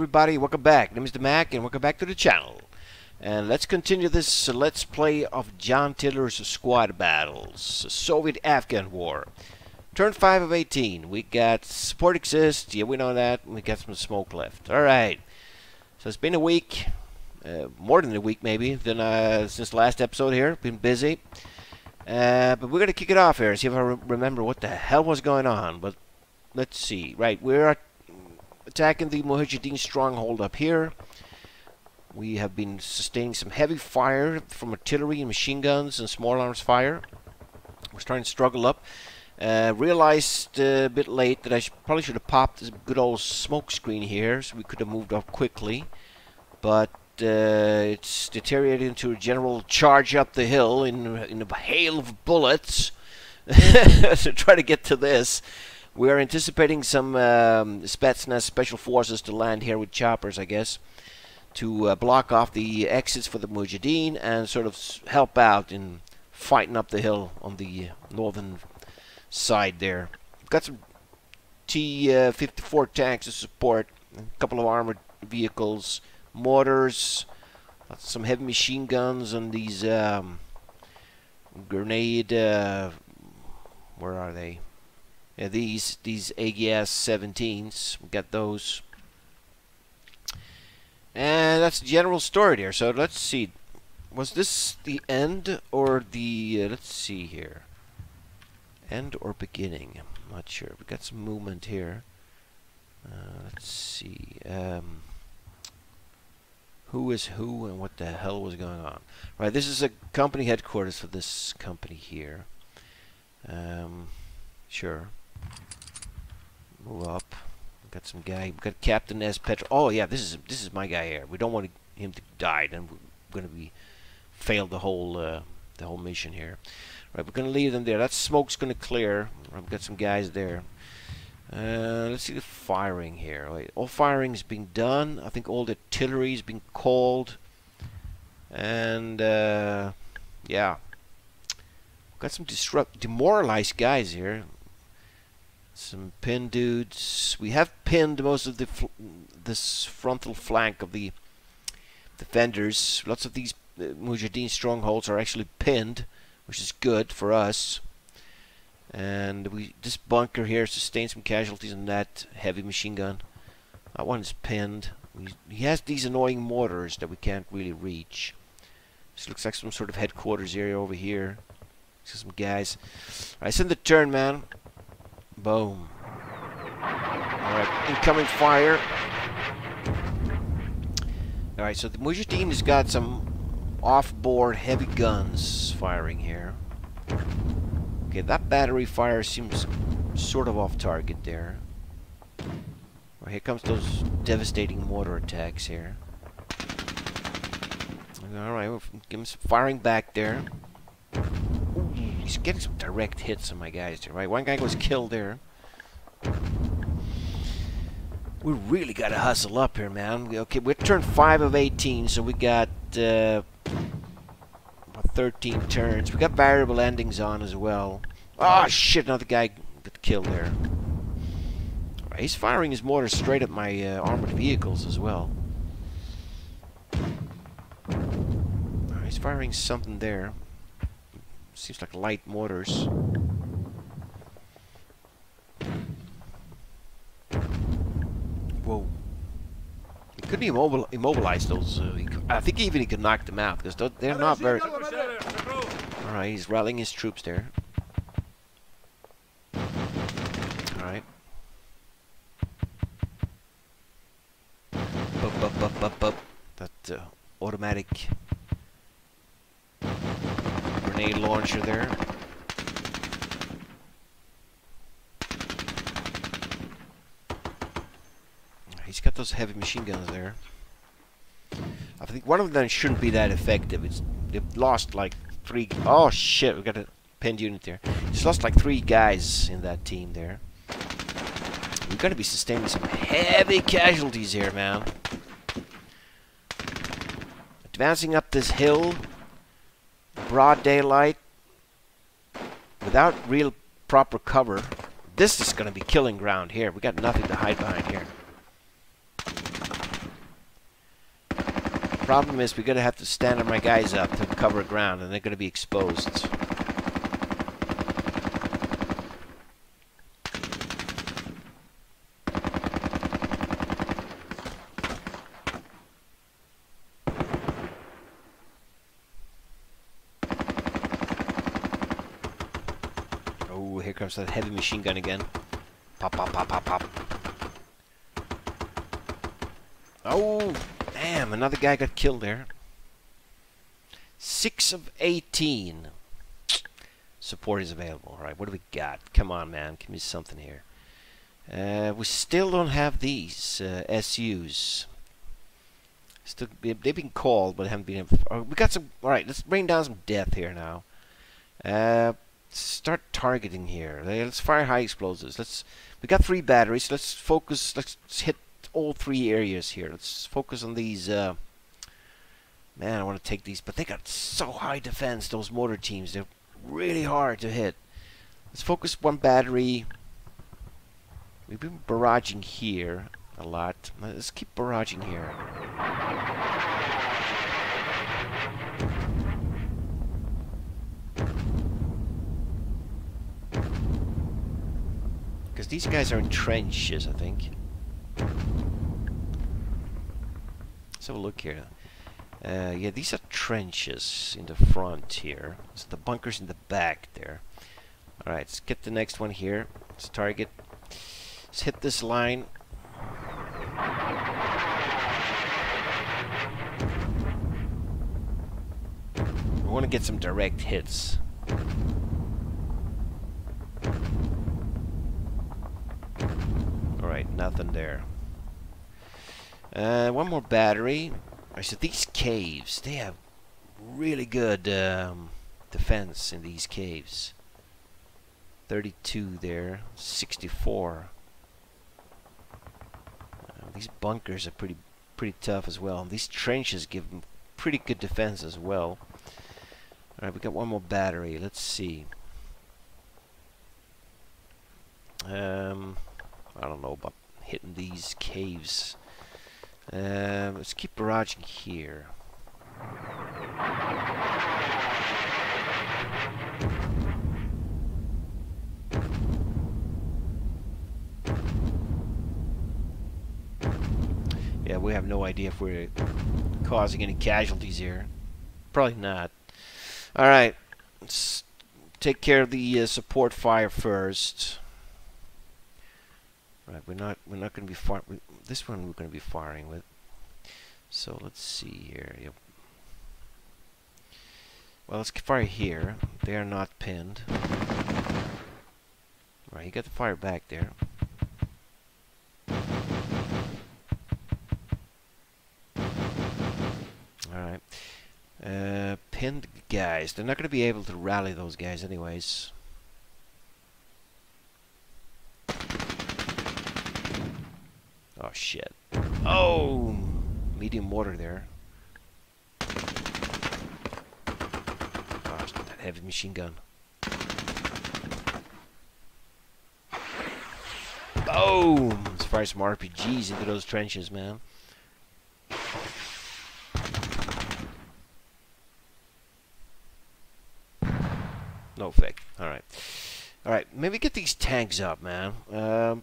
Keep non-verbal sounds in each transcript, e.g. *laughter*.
Everybody, welcome back. My name is the Mack and welcome back to the channel. And let's continue this uh, let's play of John Tiller's Squad Battles, Soviet-Afghan War. Turn 5 of 18. We got support exists, yeah we know that, we got some smoke left. Alright, so it's been a week, uh, more than a week maybe, than uh, since last episode here, been busy. Uh, but we're going to kick it off here, and see if I re remember what the hell was going on. But let's see, right, we're attacking the Mujahideen stronghold up here. We have been sustaining some heavy fire from artillery and machine guns and small arms fire. We're starting to struggle up. Uh, realized uh, a bit late that I sh probably should have popped this good old smoke screen here so we could have moved up quickly. But uh, it's deteriorated into a general charge up the hill in, in a hail of bullets *laughs* to try to get to this. We are anticipating some um, Spetsnaz special forces to land here with choppers, I guess, to uh, block off the exits for the Mujahideen and sort of help out in fighting up the hill on the northern side there. Got some T-54 tanks to support, a couple of armored vehicles, mortars, some heavy machine guns, and these um, grenade. Uh, where are they? Yeah, these these AGS 17s, we got those. And that's the general story there. So let's see. Was this the end or the... Uh, let's see here. End or beginning? I'm not sure. We got some movement here. Uh, let's see. Um, who is who and what the hell was going on? Right, this is a company headquarters for this company here. Um, sure. Move up. We've got some guy. We've got Captain S. Petro. Oh yeah, this is this is my guy here. We don't want him to die. Then we're going to be failed the whole uh, the whole mission here. Right, we're going to leave them there. That smoke's going to clear. I've got some guys there. Uh, let's see the firing here. Wait, all firing is being done. I think all the artillery is being called. And uh, yeah, got some disrupt, demoralized guys here. Some pin dudes. We have pinned most of the fl this frontal flank of the defenders. Lots of these uh, Mujahideen strongholds are actually pinned, which is good for us. And we this bunker here sustained some casualties on that heavy machine gun. That one is pinned. He has these annoying mortars that we can't really reach. This looks like some sort of headquarters area over here. See some guys. Alright, send the turn, man. Boom. Alright, incoming fire. Alright, so the Mujahideen has got some off-board heavy guns firing here. Okay, that battery fire seems sort of off target there. Well, here comes those devastating mortar attacks here. Alright, we'll give him some firing back there. He's getting some direct hits on my guys there. Right, one guy was killed there. We really got to hustle up here, man. Okay, we turned 5 of 18, so we got uh, 13 turns. We got variable endings on as well. Oh, shit, another guy got killed there. Right, he's firing his mortar straight at my uh, armored vehicles as well. Right, he's firing something there. Seems like light mortars. Whoa. He couldn't immobil immobilize those. Uh, I think even he could knock them out because they're not very. Alright, he's rallying his troops there. Alright. Up, up, up, up, up. That uh, automatic grenade launcher there. He's got those heavy machine guns there. I think one of them shouldn't be that effective. It's they've lost like three. Oh shit! We got a pinned unit there. He's lost like three guys in that team there. We're gonna be sustaining some heavy casualties here, man. Advancing up this hill, broad daylight without real proper cover. This is going to be killing ground here. We got nothing to hide behind here. Problem is, we're going to have to stand my guys up to cover ground, and they're going to be exposed. That heavy machine gun again. Pop, pop, pop, pop, pop. Oh, damn, another guy got killed there. 6 of 18. Support is available. Alright, what do we got? Come on, man. Give me something here. Uh, we still don't have these uh, SUs. Still, they've been called, but haven't been. Oh, we got some. All right, let's bring down some death here now. Uh, start targeting here. Let's fire high explosives. Let's. We got three batteries. Let's focus. Let's hit all three areas here. Let's focus on these. Uh, man, I want to take these, but they got so high defense. Those mortar teams, they're really hard to hit. Let's focus one battery. We've been barraging here a lot. Let's keep barraging here. These guys are in trenches, I think. Let's have a look here. Uh, yeah, these are trenches in the front here. So the bunkers in the back there. Alright, let's get the next one here. Let's target. Let's hit this line. We want to get some direct hits. Alright, nothing there. Uh, one more battery. I said these caves, they have really good um, defense in these caves. 32 there, 64. Uh, these bunkers are pretty pretty tough as well. And these trenches give them pretty good defense as well. Alright, we got one more battery. Let's see. Um, I don't know about hitting these caves. Um, let's keep barraging here. Yeah, we have no idea if we're causing any casualties here. Probably not. Alright, let's take care of the uh, support fire first. Right, we're not we're not going to be far. This one we're going to be firing with. So let's see here. Yep. Well, let's fire here. They are not pinned. Right, you got the fire back there. Alright. Uh, pinned guys. They're not going to be able to rally those guys anyways. Oh shit. Oh! Medium mortar there. Gosh, that heavy machine gun. Boom! Let's fire some RPGs into those trenches, man. No fake. Alright. Alright, maybe get these tanks up, man. Um,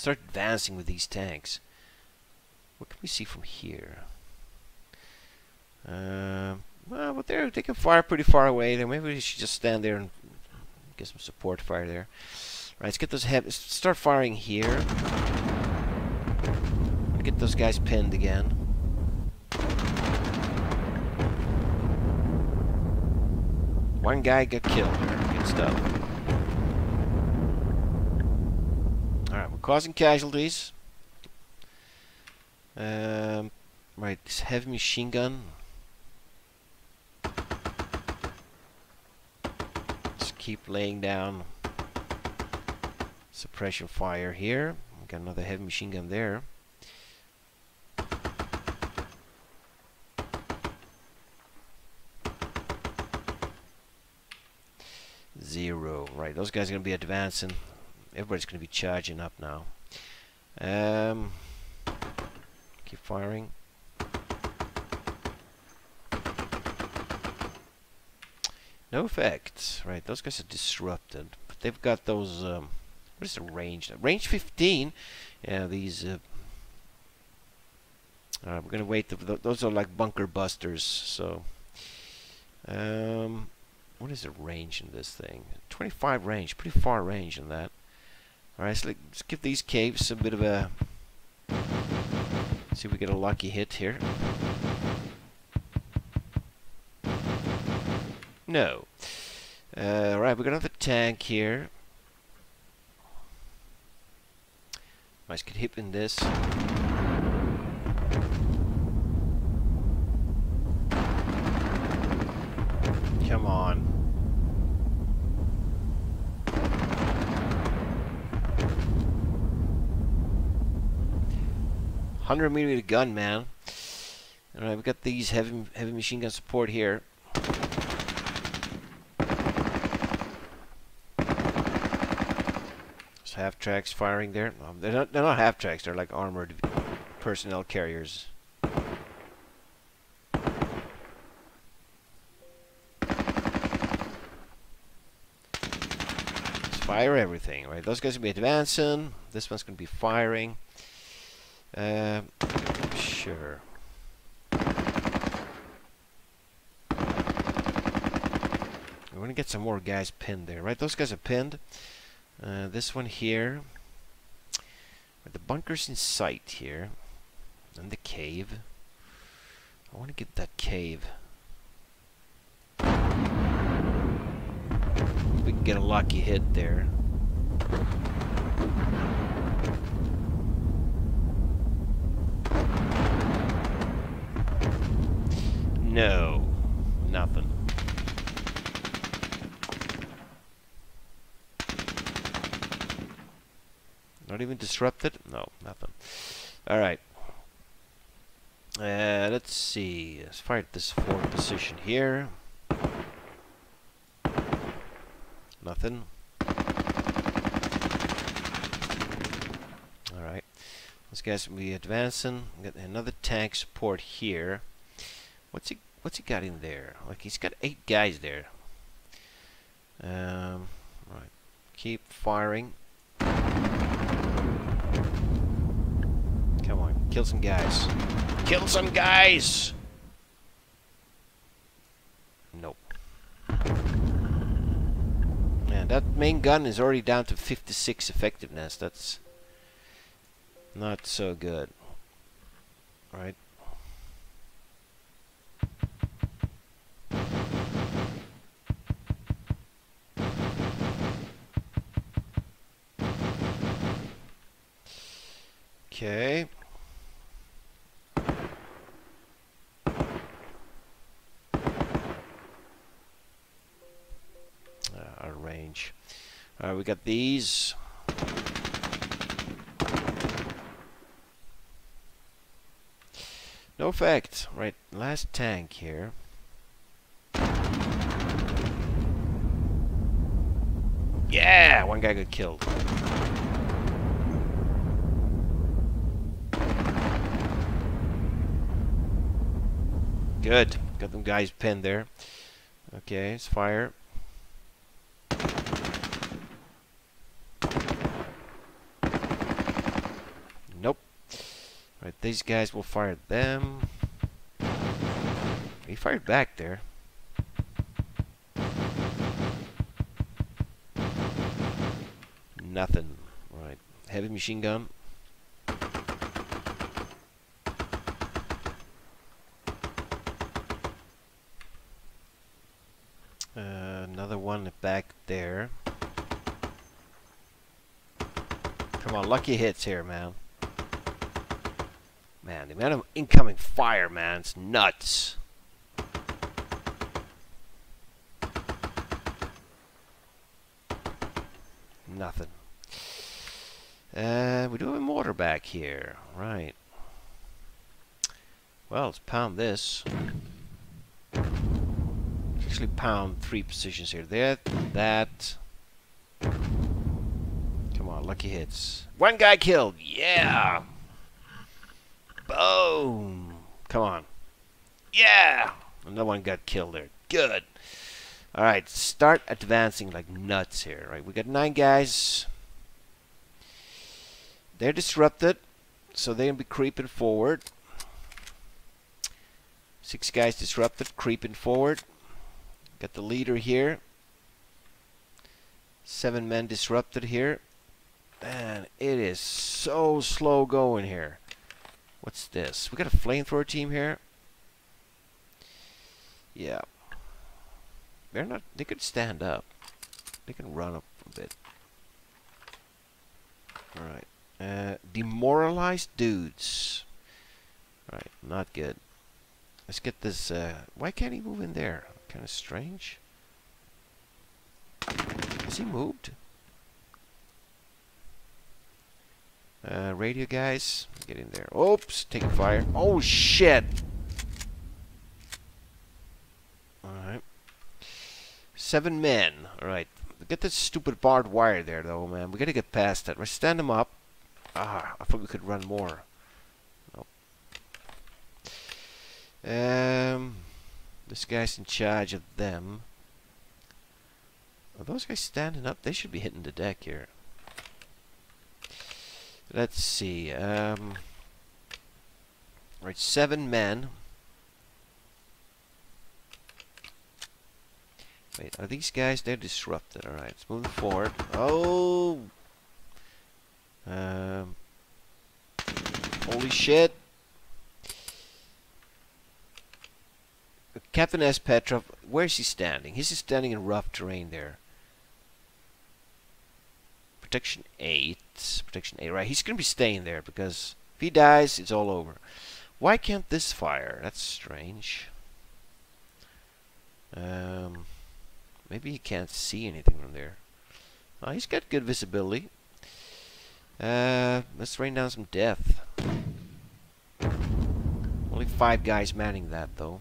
start advancing with these tanks. What can we see from here? Uh, well, but they they can fire pretty far away. Then maybe we should just stand there and get some support fire there. Right, let's get those heavy. Start firing here. Get those guys pinned again. One guy got killed. Good stuff. Alright, we're causing casualties. Um, right, this heavy machine gun. Just keep laying down suppression fire here. Got another heavy machine gun there. Zero. Right, those guys are going to be advancing everybody's going to be charging up now. Um, keep firing. No effect. Right, those guys are disrupted. But they've got those... Um, what is the range? Range 15. Yeah, these... Uh, we're going to wait. Those are like bunker busters, so... Um, what is the range in this thing? 25 range, pretty far range in that. All right, so let's give these caves a bit of a. See if we get a lucky hit here. No. Uh, all right, we got another tank here. Nice get hit in this. Come on. Hundred millimeter gun, man. All right, we got these heavy heavy machine gun support here. It's half tracks firing there. Um, they're not they're not half tracks. They're like armored personnel carriers. fire everything, right? Those guys will be advancing. This one's going to be firing. Uh, sure. We're going to get some more guys pinned there, right? Those guys are pinned. Uh, this one here. The bunker's in sight here. And the cave. I want to get that cave. We can get a lucky hit there. No. Nothing. Not even disrupted? No, nothing. Alright. Uh, let's see. Let's fire at this forward position here. Nothing. Alright. This guy's gonna be advancing. Got another tank support here. What's he what's he got in there? Like he's got eight guys there. Um right. Keep firing. Come on, kill some guys. Kill some guys! Nope. That main gun is already down to 56 effectiveness. That's not so good. Right? Okay. Uh, our range. Alright, we got these. No effect. Right, last tank here. Yeah, one guy got killed. Good. Got them guys pinned there. Okay, let's fire. Nope. Right, these guys will fire them. He fired back there. Nothing. Right. Heavy machine gun. Uh, another one back there. Come on, lucky hits here, man. Man, the amount of incoming fire, man, it's nuts. Nothing. Uh, we do have a mortar back here. Right. Well, let's pound this. Actually pound three positions here. There, that. Come on, lucky hits. One guy killed. Yeah. Boom. Come on. Yeah. Another one got killed there. Good. Alright, start advancing like nuts here. Right, we got nine guys. They're disrupted, so they're gonna be creeping forward. Six guys disrupted, creeping forward. Got the leader here. Seven men disrupted here. Man, it is so slow going here. What's this? We got a flamethrower team here. Yeah. They're not they could stand up. They can run up a bit. Alright. Uh, demoralized dudes. Alright, not good. Let's get this uh, why can't he move in there? Kinda strange. Has he moved? Uh, radio guys, get in there. Oops, taking fire. Oh shit! Alright. Seven men. Alright. Get this stupid barbed wire there though, man. We gotta get past that. Right, stand them up. Ah, I thought we could run more. Nope. Um, this guy's in charge of them. Are those guys standing up? They should be hitting the deck here. Let's see. Um, right, seven men. Wait, are these guys? They're disrupted. Alright, let's move forward. Oh! Um, holy shit! Captain S. Petrov, where is he standing? He's standing in rough terrain there. Protection 8. Protection 8. Right, he's going to be staying there because if he dies, it's all over. Why can't this fire? That's strange. Um, maybe he can't see anything from there. Oh, he's got good visibility. Uh, let's rain down some death. Only five guys manning that, though.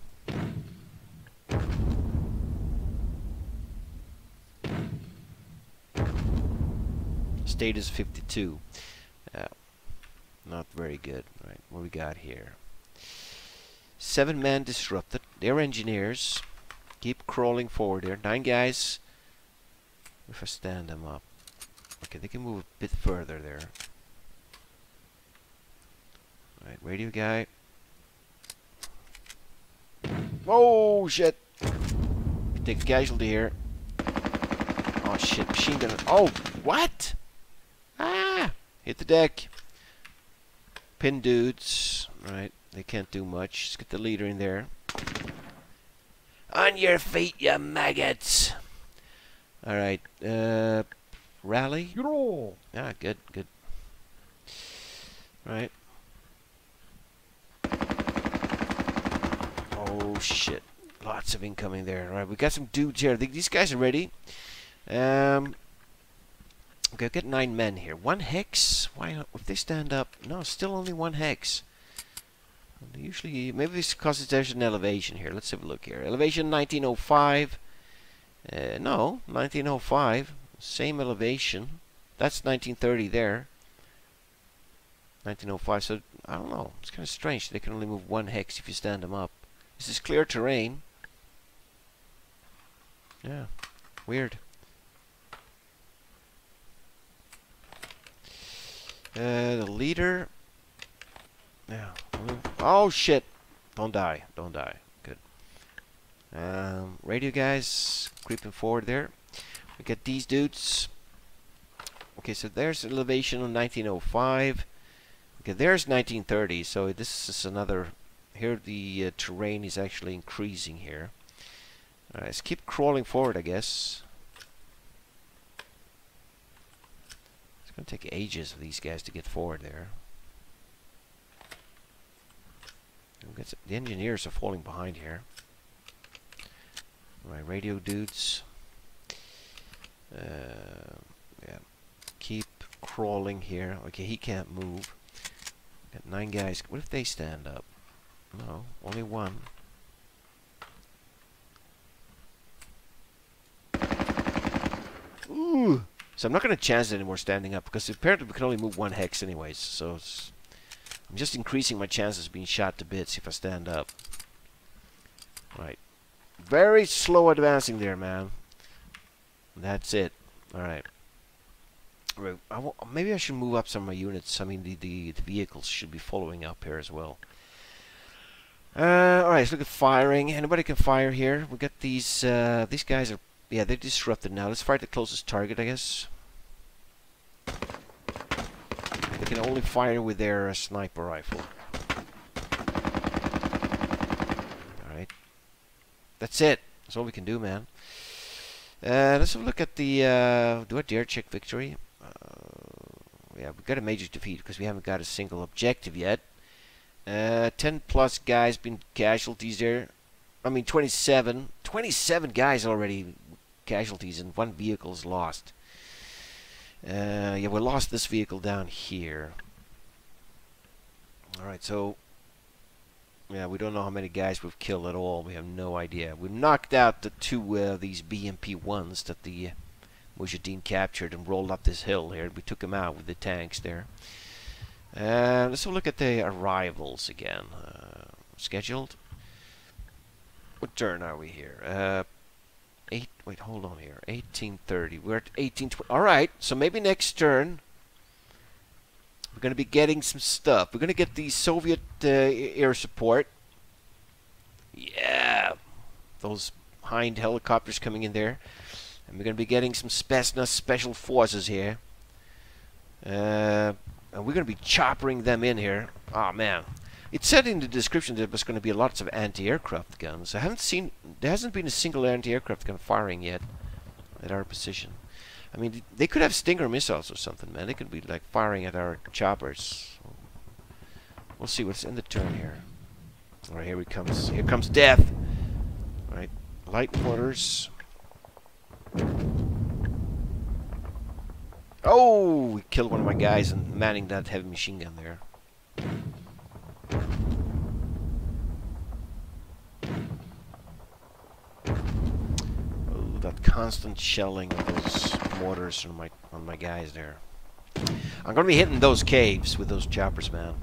Status 52. Uh, not very good. Right, what we got here? Seven men disrupted. They're engineers. Keep crawling forward there. Nine guys. If I stand them up. Okay, they can move a bit further there. Right, radio guy. Oh shit! Take a casualty here. Oh shit, machine gun. Oh, what? Ah! Hit the deck. Pin dudes. Right, they can't do much. Let's get the leader in there. On your feet, you maggots! Alright, uh, rally? Ah, good, good. Right. Oh, shit. Lots of incoming there. Alright, we got some dudes here. I think These guys are ready. Um, okay, get nine men here. One hex? Why not? If they stand up... No, still only one hex. Usually, maybe it's because there's an elevation here. Let's have a look here. Elevation 1905. Uh, no, 1905. Same elevation. That's 1930 there. 1905. So, I don't know. It's kind of strange. They can only move one hex if you stand them up. This is clear terrain. Yeah. Weird. Uh, the leader. Yeah. Oh shit! Don't die. Don't die. Good. Um, radio guys creeping forward there. We get these dudes. Okay, so there's elevation on 1905. Okay, there's 1930. So this is another. Here the uh, terrain is actually increasing here. Alright, let's keep crawling forward, I guess. It's gonna take ages for these guys to get forward there. The engineers are falling behind here. My radio dudes. Uh, yeah. Keep crawling here. Okay, he can't move. Got nine guys. What if they stand up? No, only one. Ooh. So I'm not going to chance it anymore standing up because apparently we can only move one hex anyways. So I'm just increasing my chances of being shot to bits if I stand up. Right. Very slow advancing there, man. That's it. All right. Right. I w maybe I should move up some of my units. I mean, the, the, the vehicles should be following up here as well. Uh, all right, let's look at firing. Anybody can fire here. We got these. Uh, these guys are. Yeah, they're disrupted now. Let's fire the closest target, I guess. They can only fire with their uh, sniper rifle. All right. That's it. That's all we can do, man. Uh, let's have a look at the. Uh, do I dare check victory? yeah, we got a major defeat because we haven't got a single objective yet. Uh, 10 plus guys been casualties there. I mean, 27. 27 guys already casualties and one vehicle's lost. Uh, yeah, we lost this vehicle down here. Alright, so... Yeah, we don't know how many guys we've killed at all. We have no idea. We knocked out the two uh, these BMP-1s that the Mujahideen captured and rolled up this hill here. We took him out with the tanks there. Uh, let's have a look at the arrivals again. Uh, scheduled. What turn are we here? Eight. Wait, hold on here. 1830. We're at 1820. All right. So maybe next turn we're going to be getting some stuff. We're going to get the Soviet uh, air support. Yeah, those Hind helicopters coming in there. And we're going to be getting some Spetsnaz special forces here. Uh, and we're going to be choppering them in here. Oh, man. It said in the description that there was going to be lots of anti-aircraft guns. I haven't seen... There hasn't been a single anti-aircraft gun firing yet at our position. I mean, they could have Stinger missiles or something, man. They could be, like, firing at our choppers. We'll see what's in the turn here. Alright, here he comes. Here comes death. Alright, light mortars. Oh, we killed one of my guys and manning that heavy machine gun there. Oh, that constant shelling of those mortars on my on my guys there. I'm gonna be hitting those caves with those choppers, man.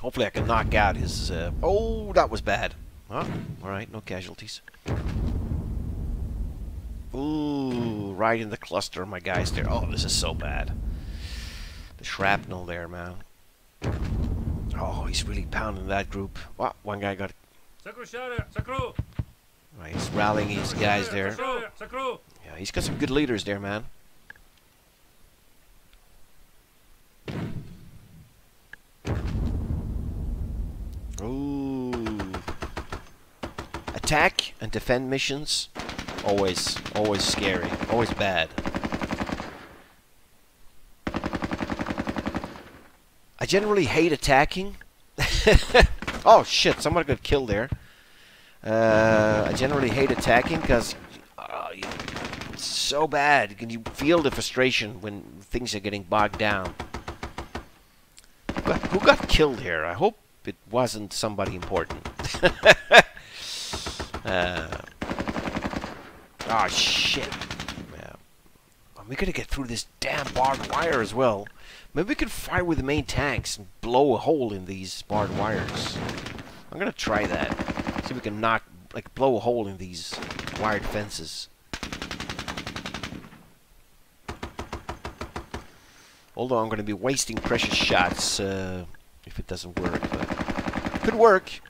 Hopefully I can knock out his... Uh, oh, that was bad. Huh? Alright, no casualties. Ooh, right in the cluster of my guys there. Oh, this is so bad. The shrapnel there, man. Oh, he's really pounding that group. Wow, one guy got... Right, he's rallying his guys there. Yeah, he's got some good leaders there, man. Ooh. attack and defend missions, always, always scary, always bad. I generally hate attacking. *laughs* oh shit, someone got killed there. Uh, I generally hate attacking because uh, it's so bad. Can you feel the frustration when things are getting bogged down. Who got, who got killed here? I hope it wasn't somebody important. *laughs* Uh, oh, shit. We gotta get through this damn barbed wire as well. Maybe we can fire with the main tanks and blow a hole in these barbed wires. I'm gonna try that. See if we can knock, like, blow a hole in these wired fences. Although I'm gonna be wasting precious shots uh, if it doesn't work, but could work.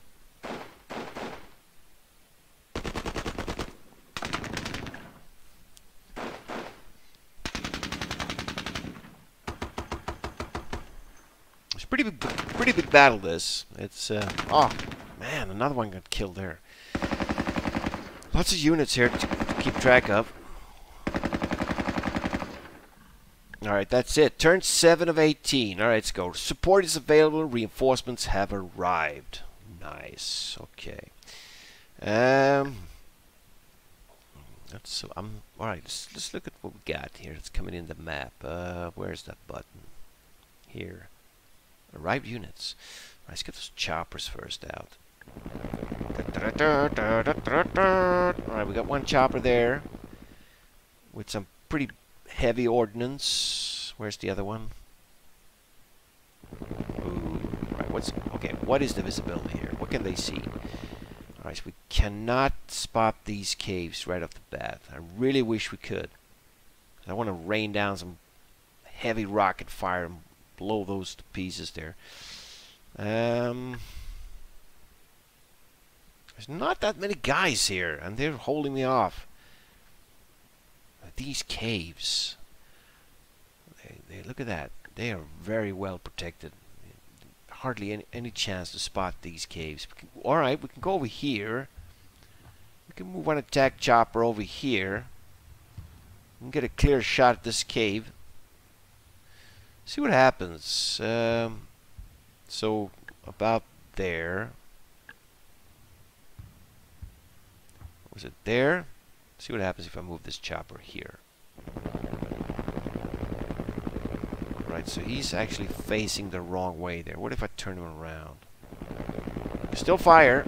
pretty big, battle. This. It's uh, oh man, another one got killed there. Lots of units here to keep track of. Alright, that's it. Turn 7 of 18. Alright, let's go. Support is available. Reinforcements have arrived. Nice. Okay. Um. That's so. I'm. Alright, let's, let's look at what we got here. It's coming in the map. Uh, where's that button? Here. Arrived units. Let's get those choppers first out. Alright, we got one chopper there. With some pretty heavy ordnance. Where's the other one? Ooh, What's okay? What is the visibility here? What can they see? All right, so we cannot spot these caves right off the bat. I really wish we could. I want to rain down some heavy rocket fire and blow those to pieces there. Um, there's not that many guys here, and they're holding me off. These caves. They, they look at that. They are very well protected. Hardly any, any chance to spot these caves. Alright, we can go over here. We can move one attack chopper over here. We can get a clear shot at this cave. See what happens. Um, so, about there. Was it there? See what happens if I move this chopper here. Right, so he's actually facing the wrong way there. What if I turn him around? Still fire.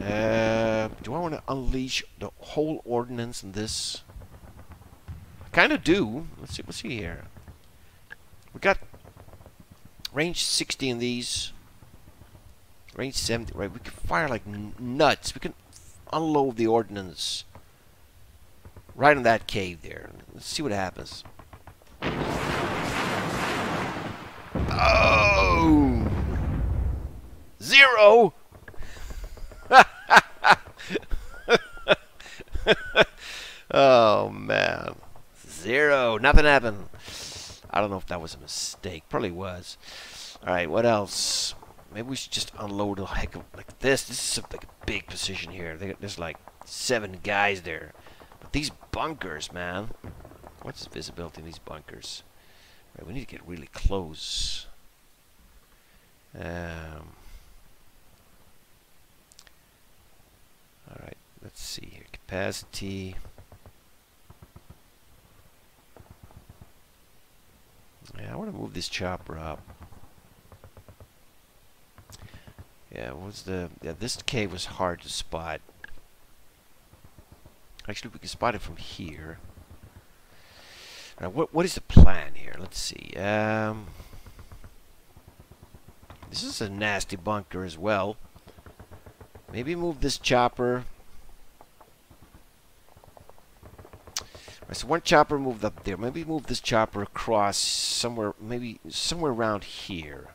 Uh, do I want to unleash the whole ordnance in this? I kind of do. Let's see. Let's see here. We got range 60 in these. Range 70. Right, we can fire like nuts. We can unload the ordnance right in that cave there. Let's see what happens. Oh! Zero! *laughs* oh, man. Zero. Nothing happened. I don't know if that was a mistake. Probably was. Alright, what else? Maybe we should just unload a heck of like this. This is like a big position here. There's like seven guys there. But these bunkers, man. What's the visibility in these bunkers? Right, we need to get really close. Um, Alright, let's see here. Capacity. Yeah, I want to move this chopper up. Yeah, was the yeah this cave was hard to spot. Actually, we can spot it from here. Now, what what is the plan here? Let's see. Um, this is a nasty bunker as well. Maybe move this chopper. So one chopper moved up there. Maybe move this chopper across somewhere, maybe somewhere around here.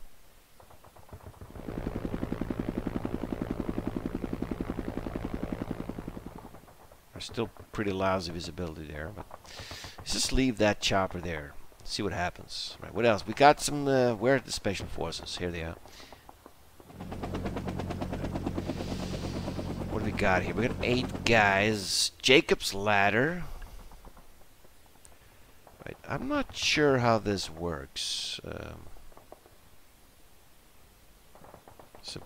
There's still pretty lousy visibility there, but let's just leave that chopper there. See what happens. Right, what else? We got some. Uh, where are the special forces? Here they are. What do we got here? We got eight guys. Jacob's ladder. Right, I'm not sure how this works. Um, so,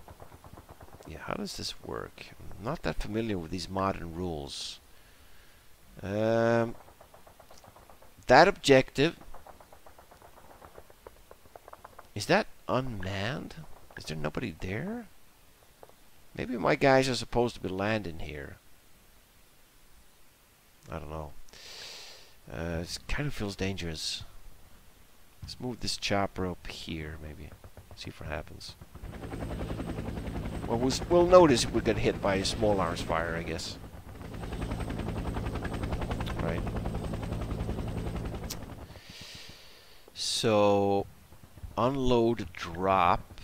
yeah, how does this work? I'm not that familiar with these modern rules. Um, that objective is that unmanned? Is there nobody there? Maybe my guys are supposed to be landing here. I don't know. Uh, it kind of feels dangerous. Let's move this chopper up here, maybe. See what happens. Well, we'll, we'll notice if we get hit by a small arms fire, I guess. Right. So, unload drop.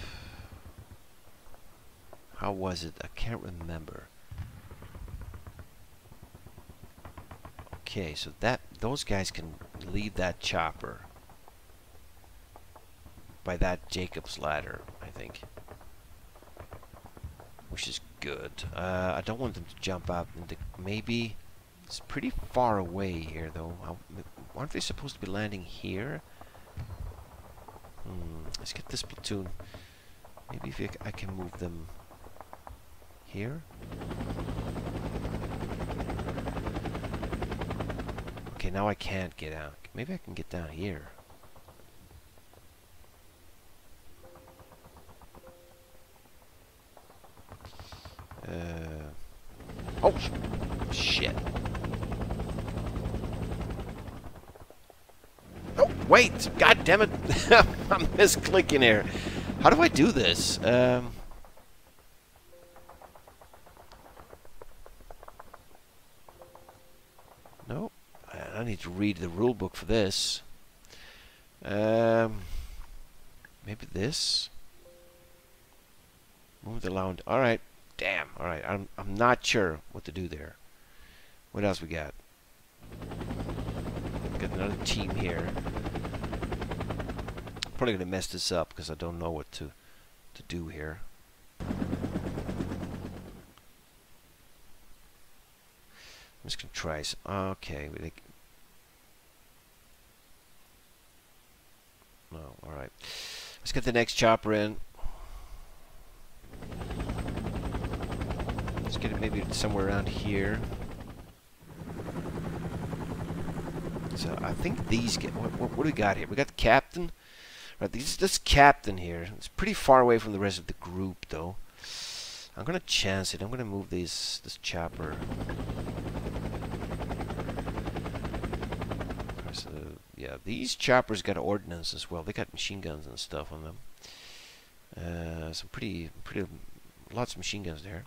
How was it? I can't remember. Okay, so that those guys can leave that chopper by that Jacob's ladder, I think. Which is good. Uh, I don't want them to jump out. Into, maybe it's pretty far away here, though. Aren't they supposed to be landing here? Hmm, let's get this platoon. Maybe if I can move them here. Okay, now I can't get out. Maybe I can get down here. Uh, oh, shit. Oh, wait! God damn it! *laughs* I'm misclicking here. How do I do this? Um, no, I need to read the rule book for this. Um, maybe this. Move the lounge. All right. Damn. All right. I'm I'm not sure what to do there. What else we got? Got another team here. Probably gonna mess this up because I don't know what to to do here. I'm just gonna try. Okay. All right. Let's get the next chopper in. Let's get it maybe somewhere around here. So I think these get. What, what, what, do we got here? We got the captain. Right, this this captain here. It's pretty far away from the rest of the group, though. I'm gonna chance it. I'm gonna move this this chopper. So yeah, these choppers got ordnance as well. They got machine guns and stuff on them. Uh, some pretty pretty lots of machine guns there.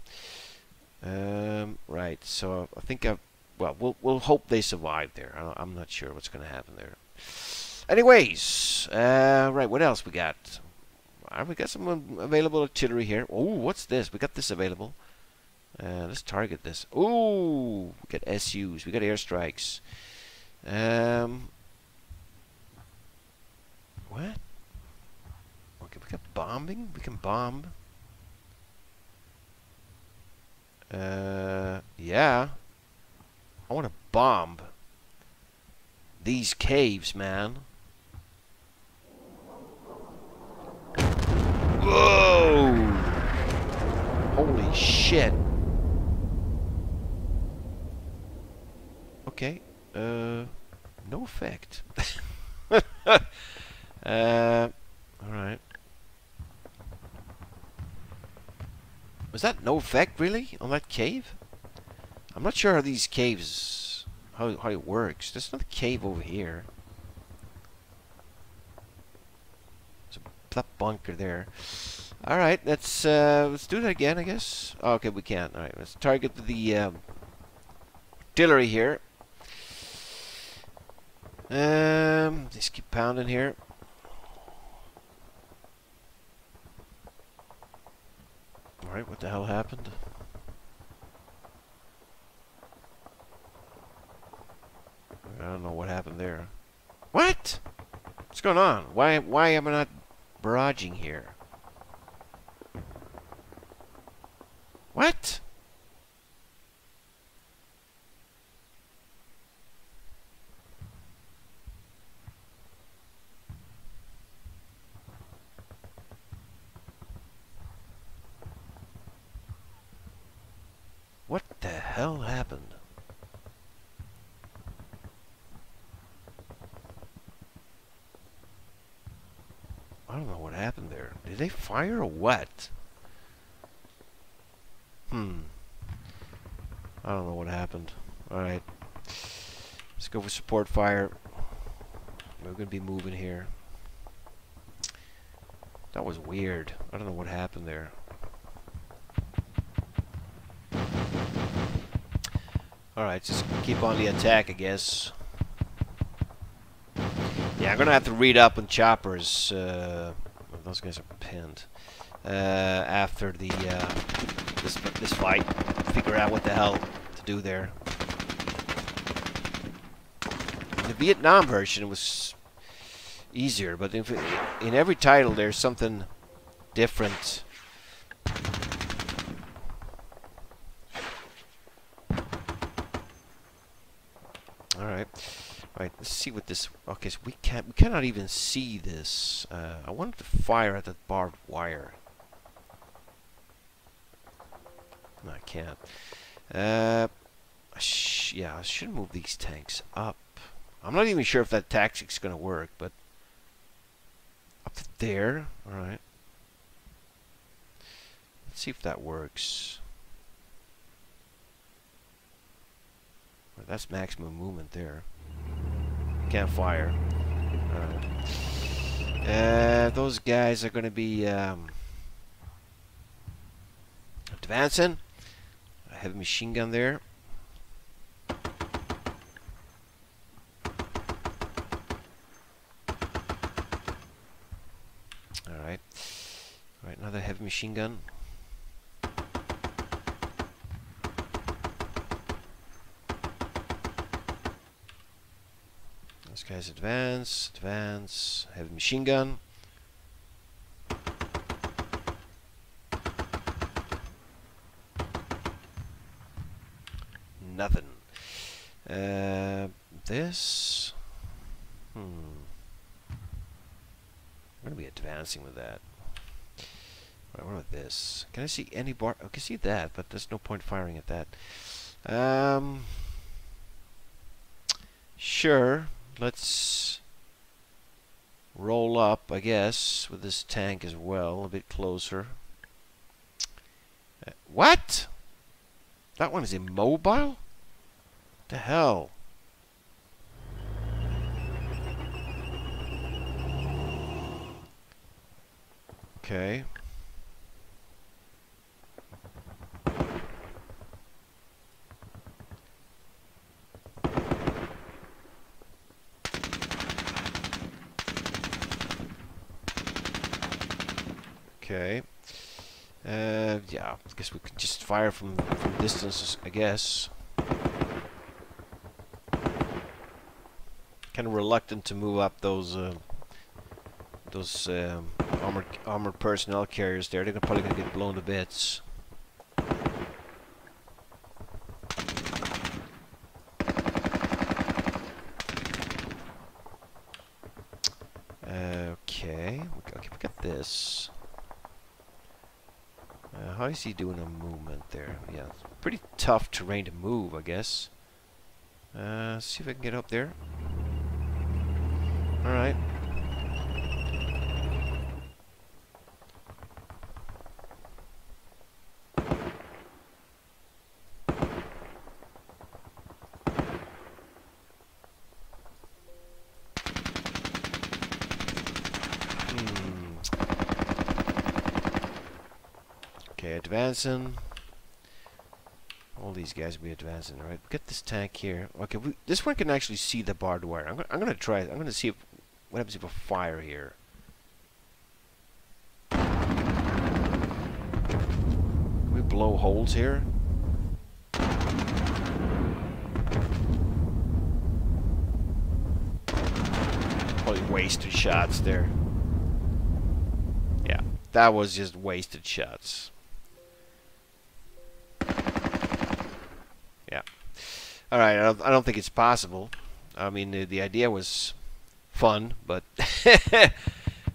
Um, right, so I think I've well, we'll we'll hope they survive there. I, am not sure what's going to happen there. Anyways, uh, right, what else we got? Uh, we got some available artillery here. Oh, what's this? We got this available. Uh, let's target this. Ooh, we got SUs. We got airstrikes. Um, what? Okay, we got bombing. We can bomb. Uh, yeah. I want to bomb these caves, man. Whoa! Holy shit. Okay. Uh, no effect. *laughs* uh, alright. Was that no effect, really, on that cave? I'm not sure how these caves, how, how it works. There's another cave over here. There's a that bunker there. Alright, let's, uh, let's do that again, I guess. Oh, okay, we can't. Alright, let's target the um, artillery here. Um, just keep pounding here. Alright, what the hell happened? I don't know what happened there. What? What's going on? Why why am I not barraging here? What? What the hell happened? I don't know what happened there. Did they fire or what? Hmm. I don't know what happened. Alright. Let's go for support fire. We're going to be moving here. That was weird. I don't know what happened there. Alright, just keep on the attack, I guess. Yeah, I'm gonna have to read up on choppers. Uh, those guys are pinned. Uh, after the uh, this this fight, figure out what the hell to do there. The Vietnam version was easier, but in, in every title there's something different Right, let's see what this. Okay, so we can't. We cannot even see this. Uh, I wanted to fire at that barbed wire. No, I can't. Uh, sh yeah, I should move these tanks up. I'm not even sure if that tactic's to work, but up there. All right. Let's see if that works. Well, that's maximum movement there. Can't fire. Uh, those guys are going to be um, advancing. I have a machine gun there. Alright. Alright, another heavy machine gun. This advance, advance, heavy machine gun. Nothing. Uh, this. Hmm. I'm gonna be advancing with that. What about this? Can I see any bar? I can see that, but there's no point firing at that. Um. Sure. Let's roll up, I guess, with this tank as well, a bit closer. Uh, what? That one is immobile? The hell? Okay. Okay. Uh, yeah, I guess we could just fire from, from distance, I guess. Kind of reluctant to move up those uh, those um, armored armored personnel carriers there. They're probably gonna get blown to bits. Okay, okay, we got this. Uh, how is he doing a movement there? Yeah, pretty tough terrain to move, I guess. Uh, see if I can get up there. Alright. Hmm. Okay, advancing. All these guys will be advancing, right? Get this tank here. Okay, we, this one can actually see the barbed wire. I'm, I'm gonna try it. I'm gonna see if, what happens if I fire here. Can we blow holes here? Probably wasted shots there. Yeah, that was just wasted shots. All right. I don't, I don't think it's possible. I mean, the, the idea was fun, but *laughs*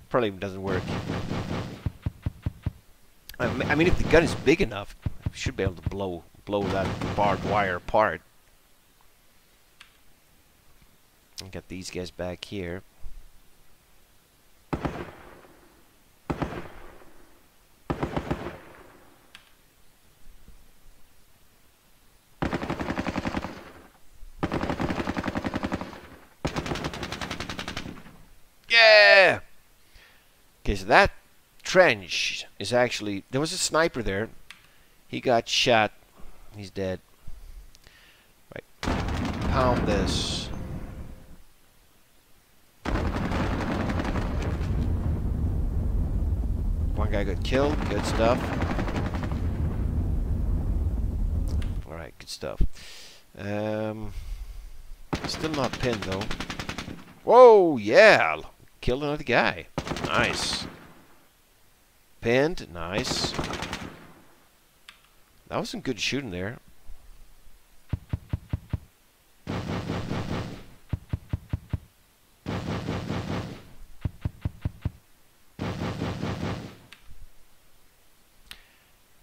probably doesn't work. I mean, if the gun is big enough, we should be able to blow blow that barbed wire apart. And get these guys back here. Yeah! That trench is actually... There was a sniper there. He got shot. He's dead. Right. Pound this. One guy got killed. Good stuff. Alright, good stuff. Um, still not pinned, though. Whoa, yeah! Killed another guy. Nice. Pinned, nice. That was some good shooting there.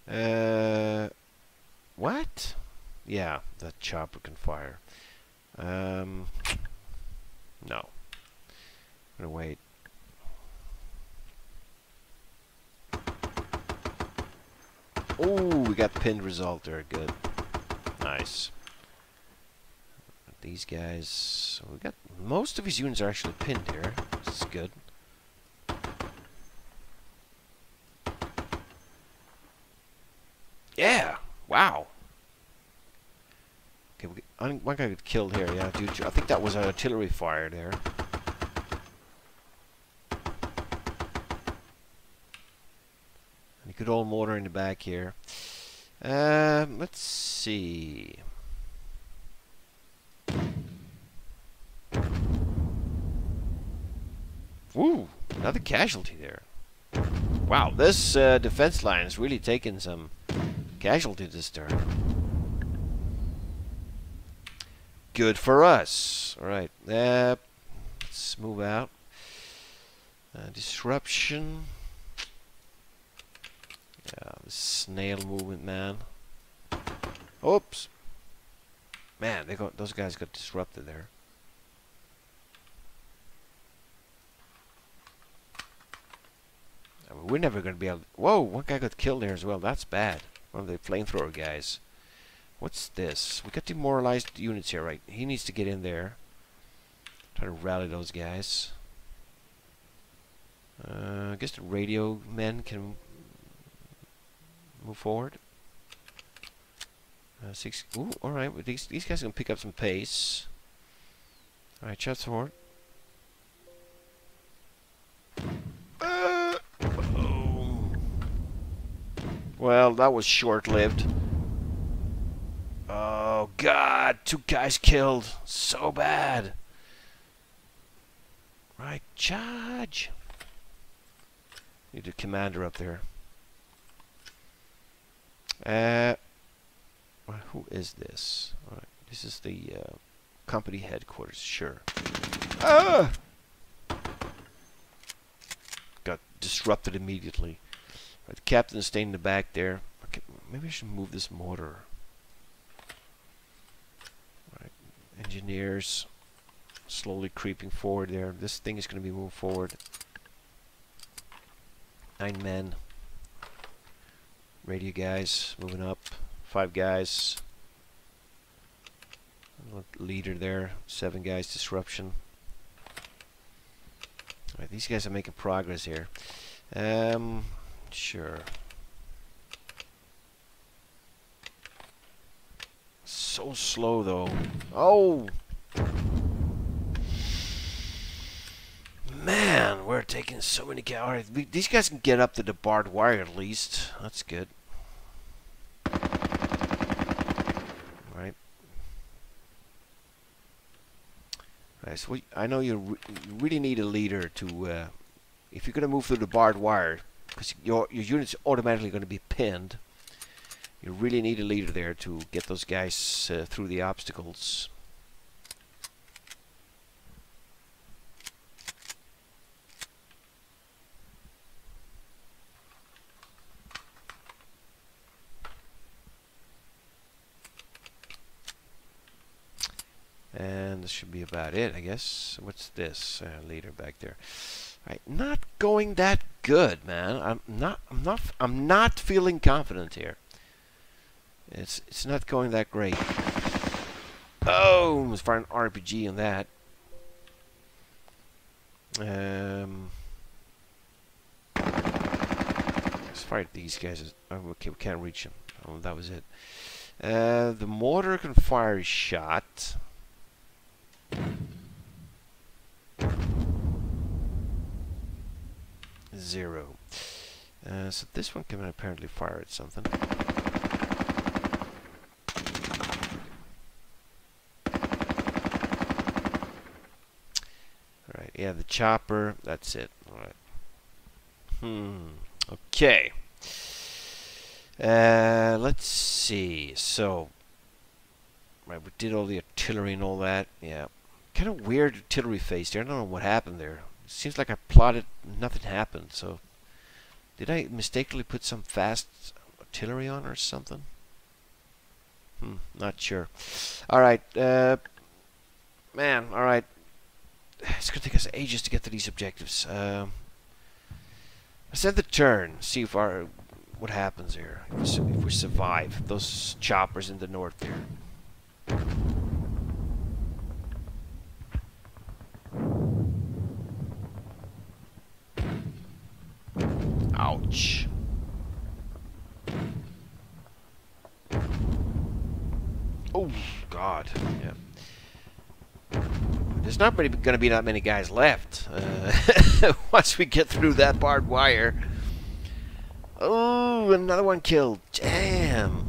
Uh, what? Yeah, the chopper can fire. Um, no. I'm gonna wait. Oh, we got pinned result there. Good. Nice. These guys... So we got... Most of his units are actually pinned here. This is good. Yeah! Wow! Okay, we, one guy got killed here, yeah, dude. I think that was an artillery fire there. Good old mortar in the back here. Um, let's see. Woo! Another casualty there. Wow, this uh, defense line is really taking some casualty this turn. Good for us. Alright, uh, let's move out. Uh, disruption. Yeah, snail movement, man. Oops. Man, they got those guys got disrupted there. I mean, we're never going to be able. To, whoa! One guy got killed there as well. That's bad. One of the flamethrower guys. What's this? We got demoralized units here, right? He needs to get in there. Try to rally those guys. Uh, I guess the radio men can move forward. Uh, six. Ooh, all right. Well, these these guys can pick up some pace. All right, shots forward. Uh, oh. Well, that was short-lived. Oh God! Two guys killed. So bad. Right, charge. Need a commander up there. Uh, who is this? This is the uh, company headquarters. Sure. Ah! Got disrupted immediately. The captain is staying in the back there. Okay, maybe I should move this mortar. Right, engineers slowly creeping forward there. This thing is going to be moving forward. Nine men. Radio guys moving up. Five guys. Leader there. Seven guys disruption. These guys are making progress here. Um, sure. So slow though. Oh! We're taking so many guys. Alright, these guys can get up to the barbed wire at least. That's good. Right. Right, so we, I know you, re you really need a leader to, uh, if you're going to move through the barbed wire, because your, your unit's automatically going to be pinned, you really need a leader there to get those guys uh, through the obstacles. And this should be about it, I guess. What's this uh, leader back there? Right, not going that good, man. I'm not. I'm not. I'm not feeling confident here. It's. It's not going that great. Oh, let's fire an RPG on that. Um. Let's fire these guys. Oh, okay, we can't reach them. Oh, that was it. Uh, the mortar can fire a shot. Zero. Uh, so this one can apparently fire at something. Alright, yeah, the chopper, that's it. Alright. Hmm. Okay. Uh, let's see. So, right, we did all the artillery and all that. Yeah kind of weird artillery phase there. I don't know what happened there. It seems like I plotted, nothing happened. So, did I mistakenly put some fast artillery on or something? Hmm, not sure. All right, uh, man. All right, *sighs* it's gonna take us ages to get to these objectives. Uh, let's end the turn. See if our what happens here. If we, if we survive those choppers in the north there. Ouch. Oh, God. Yeah. There's not going to be that many guys left uh, *laughs* once we get through that barbed wire. Oh, another one killed. Damn.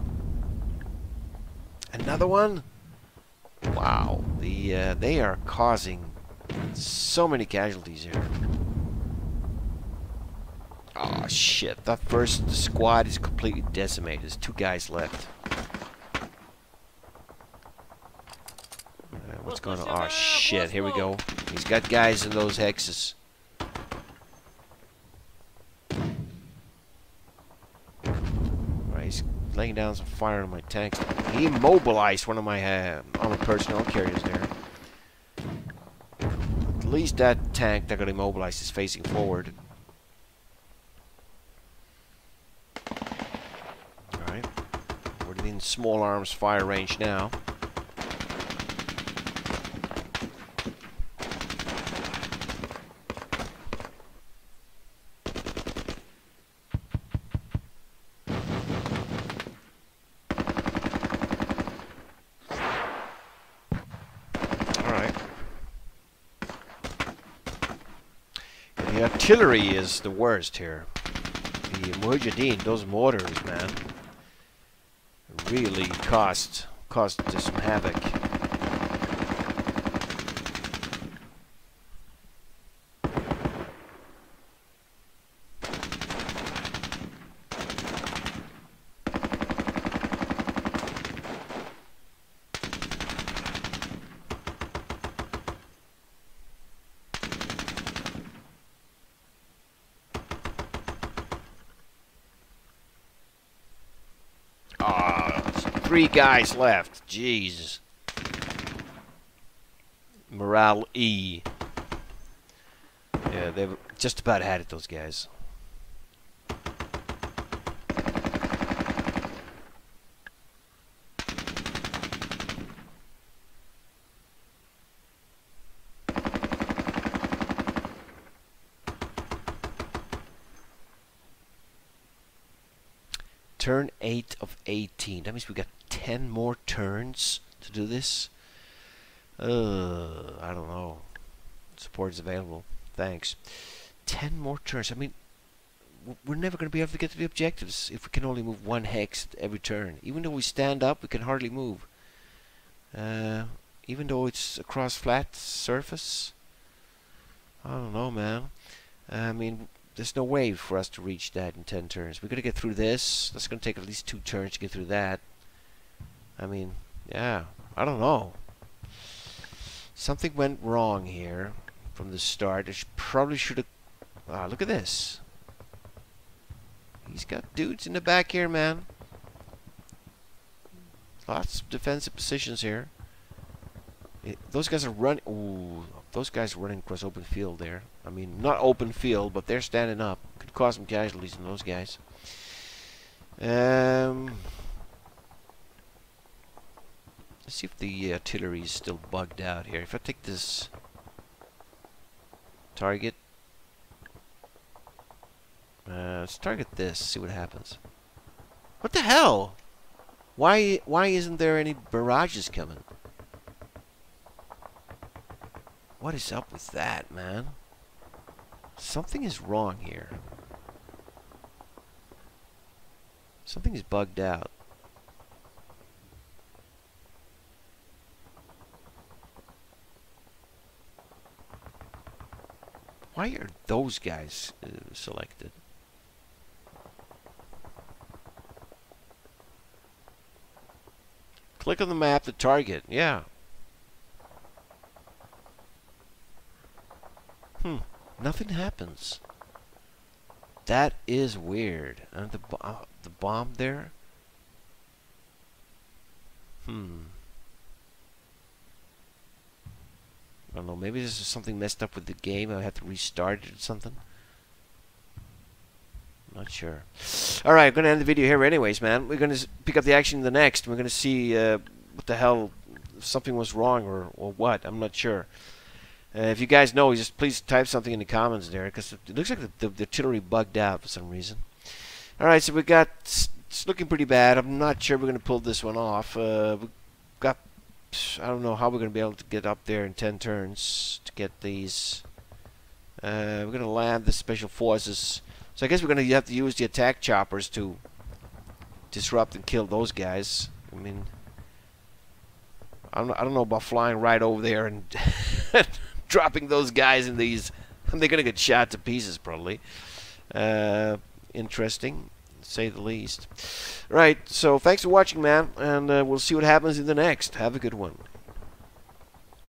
Another one? Wow. The uh, They are causing so many casualties here. Oh, shit. That first squad is completely decimated. There's two guys left. Uh, what's going on? Oh, shit. Here we go. He's got guys in those hexes. Right, he's laying down some fire on my tanks. He immobilized one of my uh, armored personnel carriers there. At least that tank that got immobilized is facing forward. In small arms fire range now. The artillery is the worst here. The Mujahideen, those mortars, man really caused caused some havoc. three guys left. Jesus. Morale E. Yeah, they've just about had it, those guys. Turn 8 of 18. That means we got 10 more turns to do this? Uh, I don't know. Support is available. Thanks. 10 more turns. I mean, we're never going to be able to get to the objectives if we can only move one hex every turn. Even though we stand up, we can hardly move. Uh, even though it's across flat surface. I don't know, man. I mean, there's no way for us to reach that in 10 turns. We're going to get through this. That's going to take at least two turns to get through that. I mean, yeah, I don't know. Something went wrong here from the start. It probably should have... Ah, look at this. He's got dudes in the back here, man. Lots of defensive positions here. It, those guys are running... Ooh, those guys are running across open field there. I mean, not open field, but they're standing up. Could cause some casualties in those guys. Um... Let's see if the artillery is still bugged out here. If I take this target, uh, let's target this. See what happens. What the hell? Why? Why isn't there any barrages coming? What is up with that, man? Something is wrong here. Something is bugged out. Why are those guys uh, selected? Click on the map to target. Yeah. Hmm. Nothing happens. That is weird. And the, the bomb there? Hmm. I don't know, maybe this is something messed up with the game. I have to restart it or something. Not sure. Alright, I'm going to end the video here anyways, man. We're going to pick up the action in the next. We're going to see uh, what the hell, something was wrong or, or what. I'm not sure. Uh, if you guys know, just please type something in the comments there, because it looks like the, the, the artillery bugged out for some reason. Alright, so we got, it's looking pretty bad. I'm not sure we're going to pull this one off. Uh, I don't know how we're going to be able to get up there in 10 turns to get these. Uh, we're going to land the special forces. So I guess we're going to have to use the attack choppers to disrupt and kill those guys. I mean, I don't, I don't know about flying right over there and *laughs* dropping those guys in these. *laughs* They're going to get shot to pieces, probably. Uh, interesting, say the least. Right, so thanks for watching, man, and uh, we'll see what happens in the next. Have a good one.